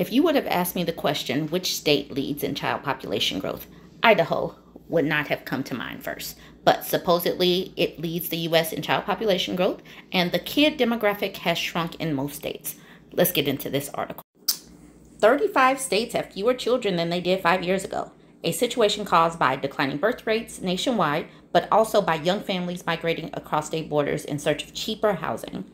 If you would have asked me the question, which state leads in child population growth, Idaho would not have come to mind first. But supposedly it leads the US in child population growth, and the kid demographic has shrunk in most states. Let's get into this article. 35 states have fewer children than they did five years ago, a situation caused by declining birth rates nationwide, but also by young families migrating across state borders in search of cheaper housing.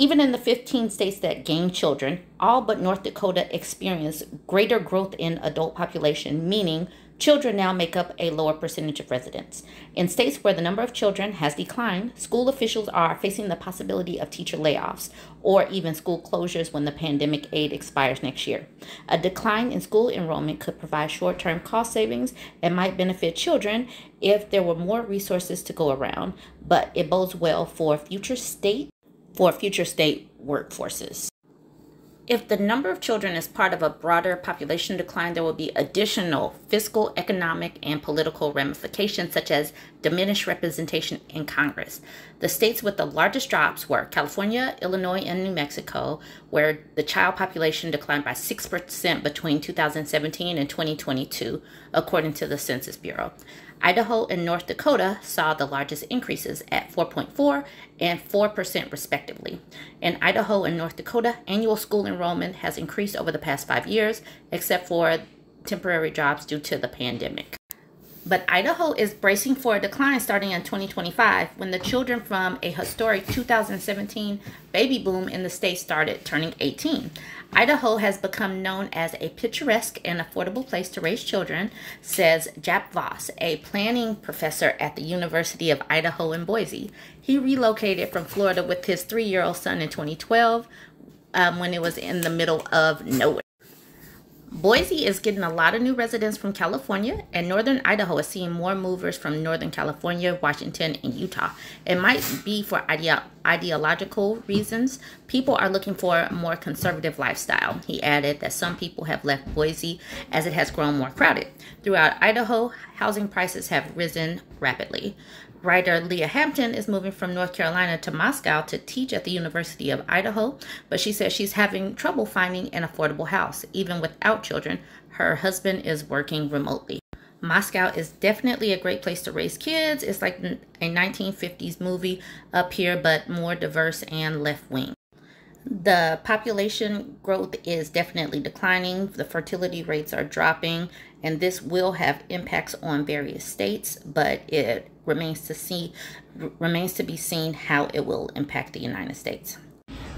Even in the 15 states that gained children, all but North Dakota experienced greater growth in adult population, meaning children now make up a lower percentage of residents. In states where the number of children has declined, school officials are facing the possibility of teacher layoffs or even school closures when the pandemic aid expires next year. A decline in school enrollment could provide short term cost savings and might benefit children if there were more resources to go around, but it bodes well for future state for future state workforces. If the number of children is part of a broader population decline, there will be additional fiscal, economic, and political ramifications, such as diminished representation in Congress. The states with the largest drops were California, Illinois, and New Mexico, where the child population declined by 6% between 2017 and 2022, according to the Census Bureau. Idaho and North Dakota saw the largest increases at 4.4 and 4% respectively. In Idaho and North Dakota, annual school enrollment has increased over the past five years, except for temporary jobs due to the pandemic. But Idaho is bracing for a decline starting in 2025 when the children from a historic 2017 baby boom in the state started turning 18. Idaho has become known as a picturesque and affordable place to raise children, says Jaap Vos, a planning professor at the University of Idaho in Boise. He relocated from Florida with his three year old son in 2012 um, when it was in the middle of nowhere. Boise is getting a lot of new residents from California, and northern Idaho is seeing more movers from Northern California, Washington, and Utah. It might be for ideological reasons. People are looking for a more conservative lifestyle. He added that some people have left Boise as it has grown more crowded. Throughout Idaho, housing prices have risen rapidly. Writer Leah Hampton is moving from North Carolina to Moscow to teach at the University of Idaho, but she says she's having trouble finding an affordable house. Even without children, her husband is working remotely. Moscow is definitely a great place to raise kids. It's like a 1950s movie up here, but more diverse and left wing. The population growth is definitely declining. The fertility rates are dropping, and this will have impacts on various states, but it remains to see remains to be seen how it will impact the United States.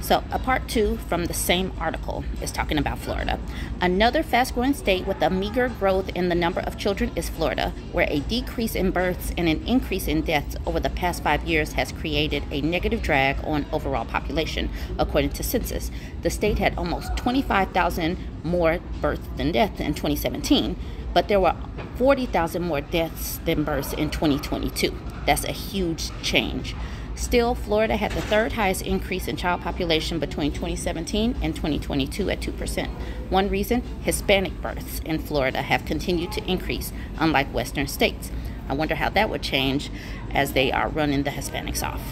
So, a part two from the same article is talking about Florida. Another fast growing state with a meager growth in the number of children is Florida, where a decrease in births and an increase in deaths over the past five years has created a negative drag on overall population, according to census. The state had almost 25,000 more births than deaths in 2017, but there were 40,000 more deaths than births in 2022. That's a huge change. Still, Florida had the third highest increase in child population between 2017 and 2022 at 2%. One reason Hispanic births in Florida have continued to increase, unlike Western states. I wonder how that would change as they are running the Hispanics off.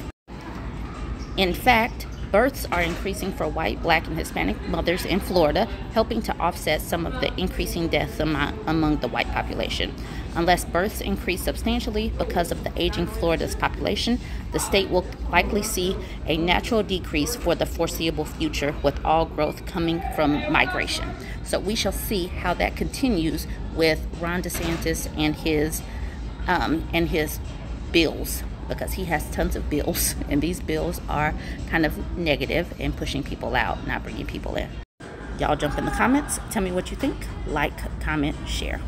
In fact, births are increasing for white, black, and Hispanic mothers in Florida, helping to offset some of the increasing deaths among the white population. Unless births increase substantially because of the aging Florida's population, the state will likely see a natural decrease for the foreseeable future, with all growth coming from migration. So we shall see how that continues with Ron DeSantis and his um, and his bills because he has tons of bills, and these bills are kind of negative and pushing people out, not bringing people in. Y'all jump in the comments, tell me what you think, like, comment, share.